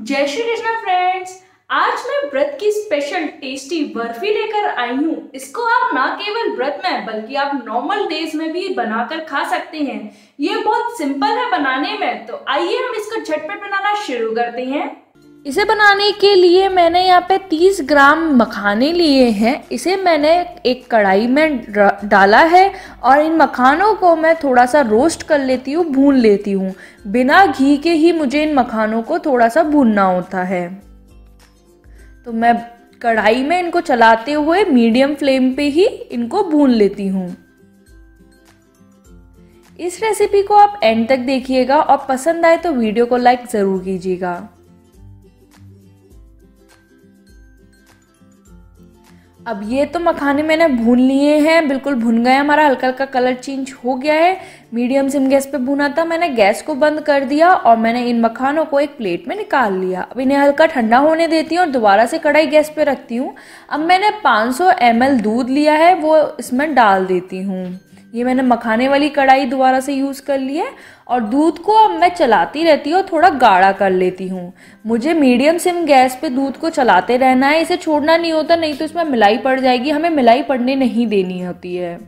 जय श्री कृष्णा फ्रेंड्स आज मैं व्रत की स्पेशल टेस्टी बर्फ़ी लेकर आई हूँ। इसको आप ना केवल व्रत में, बल्कि आप नॉर्मल डेज़ में भी बनाकर खा सकते हैं। ये बहुत सिंपल है बनाने में। तो आइए हम इसको झटपट बनाना शुरू करते हैं। इसे बनाने के लिए मैंने यहाँ पे 30 ग्राम मखाने लिए हैं। इसे मैंने एक कढ़ाई में डाला है और इन मखानों को मैं थोड़ा सा रोस्ट कर लेती हूँ, भून लेती हूँ। बिना घी के ही मुझे इन मखानों को थोड़ा सा भूनना होता है। तो मैं कढ़ाई में इनको चलाते हुए मीडियम फ्लेम पे ही इनको भून लेती हूँ। इस रेसिपी को आप एंड तक देखिएगा और पसंद आए तो वीडियो को लाइक ज़रूर कीजिएगा। अब ये तो मखाने मैंने भून लिए हैं, बिल्कुल भुन गया हमारा हल्का हल्का कलर चेंज हो गया है। मीडियम सिम गैस पे भुना था, मैंने गैस को बंद कर दिया और मैंने इन मखानों को एक प्लेट में निकाल लिया। अब इन्हें हल्का ठंडा होने देती हूँ और दोबारा से कढ़ाई गैस पे रखती हूँ। अब मैंने 500 सौ दूध लिया है, वो इसमें डाल देती हूँ। ये मैंने मखाने वाली कढ़ाई दोबारा से यूज़ कर ली है और दूध को अब मैं चलाती रहती हूँ थोड़ा गाढ़ा कर लेती हूँ। मुझे मीडियम सिम गैस पे दूध को चलाते रहना है, इसे छोड़ना नहीं होता, नहीं तो इसमें मिलाई पड़ जाएगी। हमें मिलाई पड़ने नहीं देनी होती है।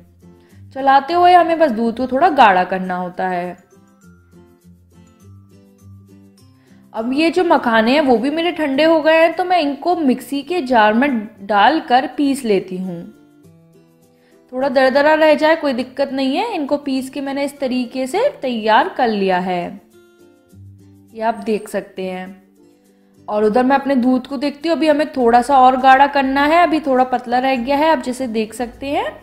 चलाते हुए हमें बस दूध को थोड़ा गाढ़ा करना होता है। अब ये जो मखाने हैं, वो भी मेरे ठंडे हो गए हैं तो मैं इनको मिक्सी के जार में डालकर पीस लेती हूँ। थोड़ा दरदरा रह जाए, कोई दिक्कत नहीं है। इनको पीस के मैंने इस तरीके से तैयार कर लिया है। ये आप देख सकते हैं। और उधर मैं अपने दूध को देखती हूँ। अभी हमें थोड़ा सा और गाढ़ा करना है। अभी थोड़ा पतला रह गया है। आप जैसे देख सकते हैं।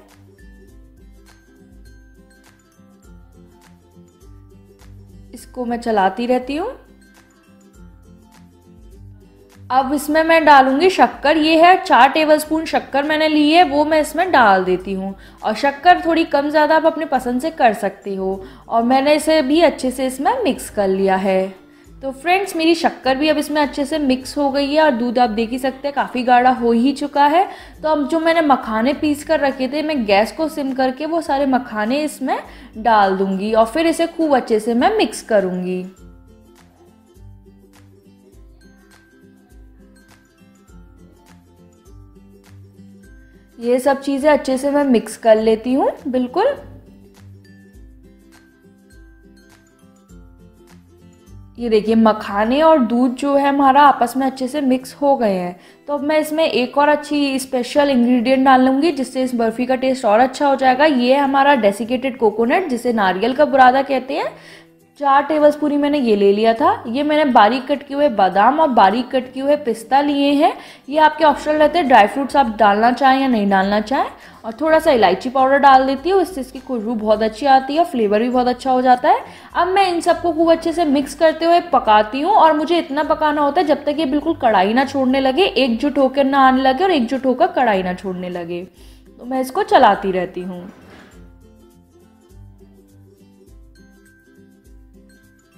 इसको मैं चलाती रहती हूँ। अब इसमें मैं डालूँगी शक्कर, ये है चार टेबलस्पून शक्कर मैंने ली है, वो मैं इसमें डाल देती हूँ। और शक्कर थोड़ी कम ज़्यादा आप अपने पसंद से कर सकती हो। और मैंने इसे भी अच्छे से इसमें मिक्स कर लिया है। तो फ्रेंड्स मेरी शक्कर भी अब इसमें अच्छे से मिक्स हो गई है और दूध आप देख ही सकते हैं, काफ़ी गाढ़ा हो ही चुका है। तो अब जो मैंने मखाने पीस कर रखे थे, मैं गैस को सिम करके वो सारे मखाने इसमें डाल दूँगी और फिर इसे खूब अच्छे से मैं मिक्स करूँगी। ये सब चीज़ें अच्छे से मैं मिक्स कर लेती हूँ, बिल्कुल। ये देखिए, मखाने और दूध जो है हमारा आपस में अच्छे से मिक्स हो गए हैं। तो अब मैं इसमें एक और अच्छी स्पेशल इंग्रेडिएंट डाल लूँगी, जिससे इस बर्फ़ी का टेस्ट और अच्छा हो जाएगा। ये है हमारा डेसिकेटेड कोकोनट जिसे नारियल का बुरादा कहते हैं। चार टेबल स्पून मैंने ये ले लिया था। ये मैंने बारीक कट किए हुए बादाम और बारीक कट किए हुए पिस्ता लिए हैं। ये आपके ऑप्शनल रहते हैं। ड्राई फ्रूट्स आप डालना चाहें या नहीं डालना चाहें। और थोड़ा सा इलायची पाउडर डाल देती हूँ। इससे इसकी खुशबू बहुत अच्छी आती है और फ्लेवर भी बहुत अच्छा हो जाता है। अब मैं इन सबको खूब अच्छे से मिक्स करते हुए पकाती हूँ और मुझे इतना पकाना होता है जब तक ये बिल्कुल कढ़ाई ना छोड़ने लगे, एकजुट होकर ना आने लगे और एकजुट होकर कढ़ाई ना छोड़ने लगे। तो मैं इसको चलाती रहती हूँ।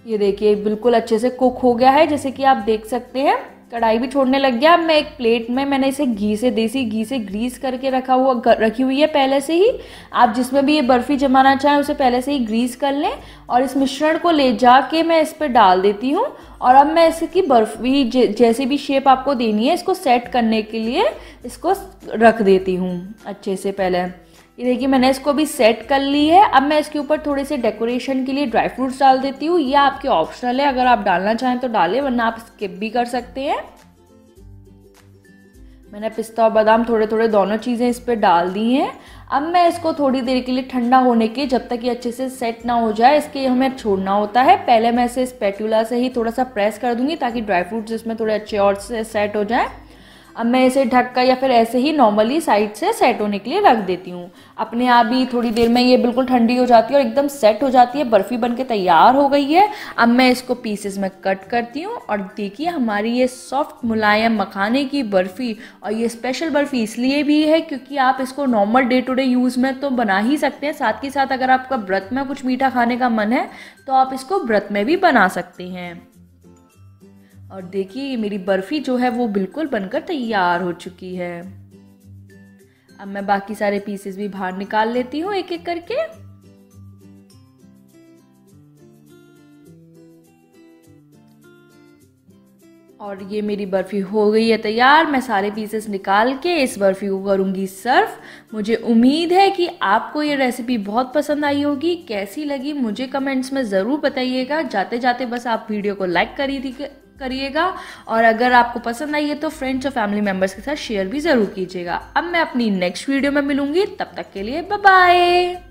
ये देखिए बिल्कुल अच्छे से कुक हो गया है, जैसे कि आप देख सकते हैं। कढ़ाई भी छोड़ने लग गया। अब मैं एक प्लेट में, मैंने इसे घी से, देसी घी से ग्रीस करके रखा हुआ रखी हुई है पहले से ही। आप जिसमें भी ये बर्फ़ी जमाना चाहें, उसे पहले से ही ग्रीस कर लें और इस मिश्रण को ले जा जाके मैं इस पर डाल देती हूँ। और अब मैं इसकी बर्फ़ी जैसी भी शेप आपको देनी है, इसको सेट करने के लिए इसको रख देती हूँ अच्छे से पहले। ये देखिए, मैंने इसको भी सेट कर ली है। अब मैं इसके ऊपर थोड़े से डेकोरेशन के लिए ड्राई फ्रूट्स डाल देती हूँ। ये आपके ऑप्शनल है। अगर आप डालना चाहें तो डालें, वरना आप स्किप भी कर सकते हैं। मैंने पिस्ता और बादाम थोड़े थोड़े दोनों चीज़ें इस पर डाल दी हैं। अब मैं इसको थोड़ी देर के लिए ठंडा होने के, जब तक ये अच्छे से सेट ना हो जाए, इसके हमें छोड़ना होता है। पहले मैं इसे स्पेटुला से ही थोड़ा सा प्रेस कर दूँगी ताकि ड्राई फ्रूट्स इसमें थोड़े अच्छे और से सेट हो जाए। अब मैं इसे ढक कर या फिर ऐसे ही नॉर्मली साइड से सेट होने के लिए रख देती हूँ। अपने आप ही थोड़ी देर में ये बिल्कुल ठंडी हो जाती है और एकदम सेट हो जाती है, बर्फ़ी बन के तैयार हो गई है। अब मैं इसको पीसेस में कट करती हूँ और देखिए हमारी ये सॉफ्ट मुलायम मखाने की बर्फ़ी और ये स्पेशल बर्फ़ी इसलिए भी है क्योंकि आप इसको normal day to day use में तो बना ही सकते हैं। साथ ही साथ अगर आपका व्रत में कुछ मीठा खाने का मन है तो आप इसको व्रत में भी बना सकते हैं। और देखिए, मेरी बर्फ़ी जो है वो बिल्कुल बनकर तैयार हो चुकी है। अब मैं बाकी सारे पीसेस भी बाहर निकाल लेती हूँ एक एक करके। और ये मेरी बर्फ़ी हो गई है तैयार। मैं सारे पीसेस निकाल के इस बर्फ़ी को करूँगी सर्व मुझे उम्मीद है कि आपको ये रेसिपी बहुत पसंद आई होगी। कैसी लगी मुझे कमेंट्स में ज़रूर बताइएगा। जाते जाते बस आप वीडियो को लाइक करी करिएगा। और अगर आपको पसंद आई है तो फ्रेंड्स और फैमिली मेंबर्स के साथ शेयर भी ज़रूर कीजिएगा। अब मैं अपनी नेक्स्ट वीडियो में मिलूँगी। तब तक के लिए बाय